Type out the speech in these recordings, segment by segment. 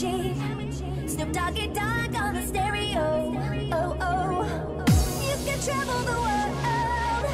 cheap. Snoop Doggy Dogg on the stereo. Oh, oh. You can travel the world,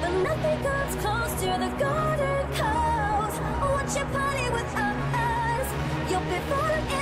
but nothing comes close to the golden coast. Watch you party with us. You'll be falling in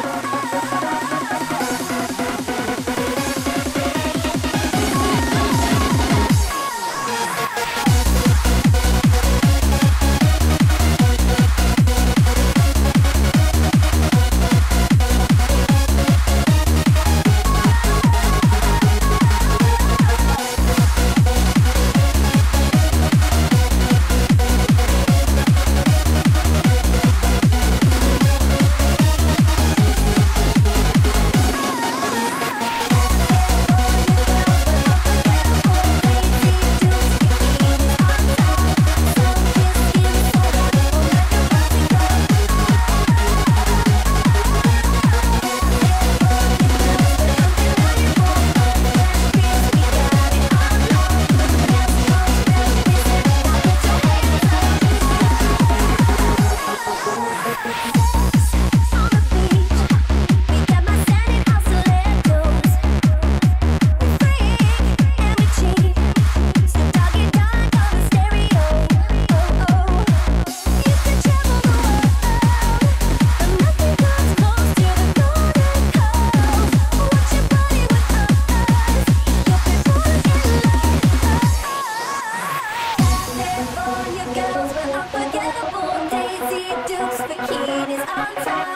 those were unforgettable Daisy Duke's bikinis on top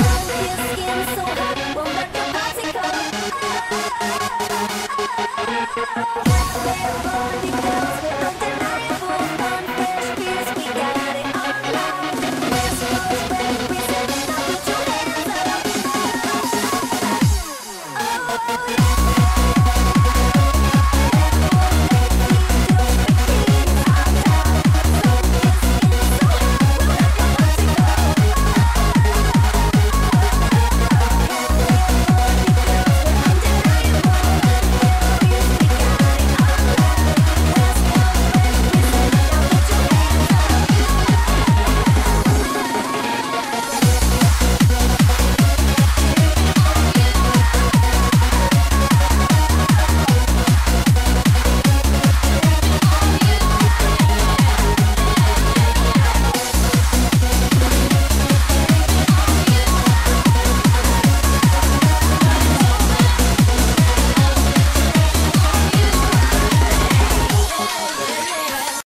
Sun your skin so hot, won't let your Oh